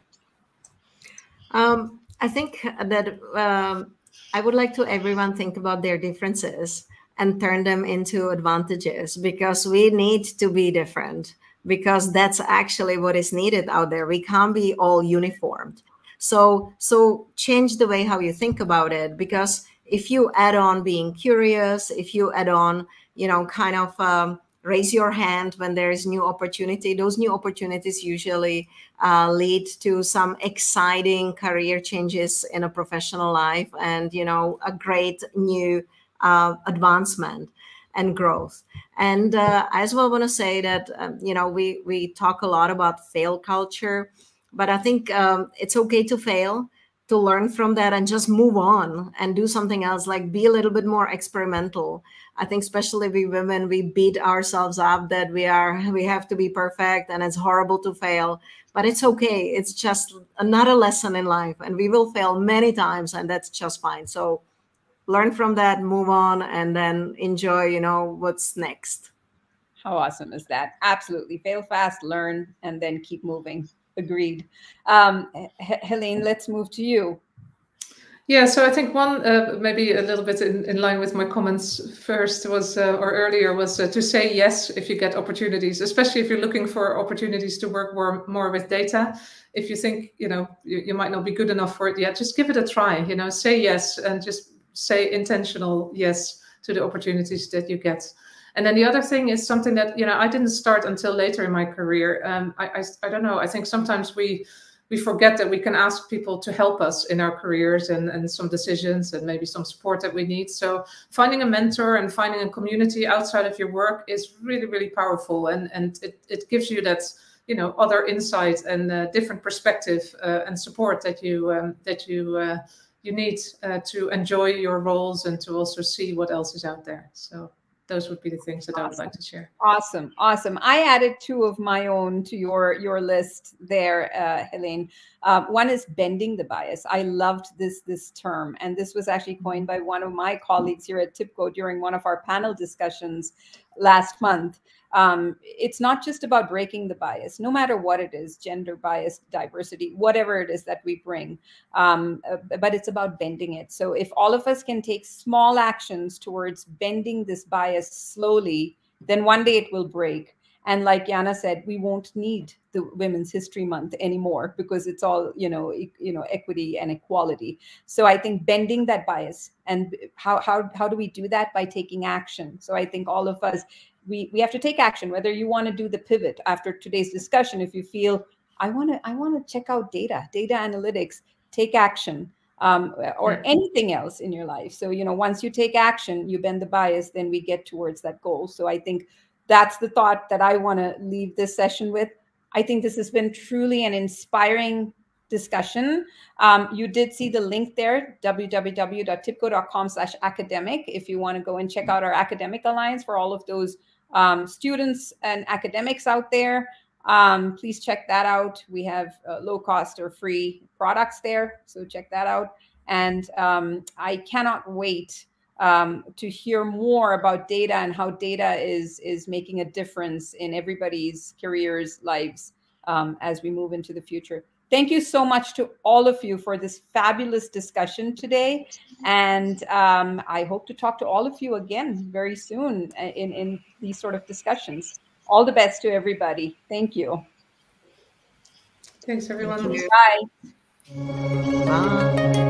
Um, I think that um, I would like to everyone think about their differences and turn them into advantages because we need to be different because that's actually what is needed out there. We can't be all uniformed. So so change the way how you think about it because if you add on being curious, if you add on, you know, kind of um, raise your hand when there is new opportunity. Those new opportunities usually uh, lead to some exciting career changes in a professional life and you know a great new uh, advancement and growth. And uh, i as well want to say that um, you know we we talk a lot about fail culture but i think um, it's okay to fail to learn from that and just move on and do something else like be a little bit more experimental I think especially we women, we beat ourselves up that we are we have to be perfect and it's horrible to fail. But it's okay. It's just another lesson in life, and we will fail many times, and that's just fine. So learn from that, move on, and then enjoy. You know what's next. How awesome is that? Absolutely. Fail fast, learn, and then keep moving. Agreed. Um, Heleen, let's move to you. Yeah, so I think one uh, maybe a little bit in, in line with my comments first was uh, or earlier was uh, to say yes if you get opportunities, especially if you're looking for opportunities to work more more with data. If you think you know you, you might not be good enough for it yet, just give it a try. You know, say yes and just say intentional yes to the opportunities that you get. And then the other thing is something that you know I didn't start until later in my career. Um, I, I I don't know. I think sometimes we we forget that we can ask people to help us in our careers and, and some decisions and maybe some support that we need. So finding a mentor and finding a community outside of your work is really, really powerful. And, and it, it gives you that, you know, other insight and uh, different perspective uh, and support that you, um, that you, uh, you need uh, to enjoy your roles and to also see what else is out there. So those would be the things that awesome. I would like to share. Awesome, awesome. I added two of my own to your your list there, uh, Heleen. Uh, one is bending the bias. I loved this this term, and this was actually coined by one of my colleagues here at TIBCO during one of our panel discussions last month um, it's not just about breaking the bias, no matter what it is gender bias, diversity, whatever it is that we bring. Um, uh, but it's about bending it. So if all of us can take small actions towards bending this bias slowly, then one day it will break. And like Jana said, we won't need the Women's History Month anymore because it's all you know, e you know, equity and equality. So I think bending that bias and how how how do we do that by taking action? So I think all of us we we have to take action whether you want to do the pivot after today's discussion if you feel i want to i want to check out data data analytics take action um, or anything else in your life. So you know once you take action you bend the bias then we get towards that goal. So i think that's the thought that i want to leave this session with. I think this has been truly an inspiring discussion. Um, you did see the link there, www.tibco.com slash academic, if you want to go and check out our academic alliance for all of those um, students and academics out there. Um, please check that out. We have uh, low cost or free products there, so check that out. And um, I cannot wait um, to hear more about data and how data is is making a difference in everybody's careers, lives um, as we move into the future. Thank you so much to all of you for this fabulous discussion today. And um, I hope to talk to all of you again very soon uh, in, in these sort of discussions. All the best to everybody. Thank you. Thanks, everyone. Bye. Bye.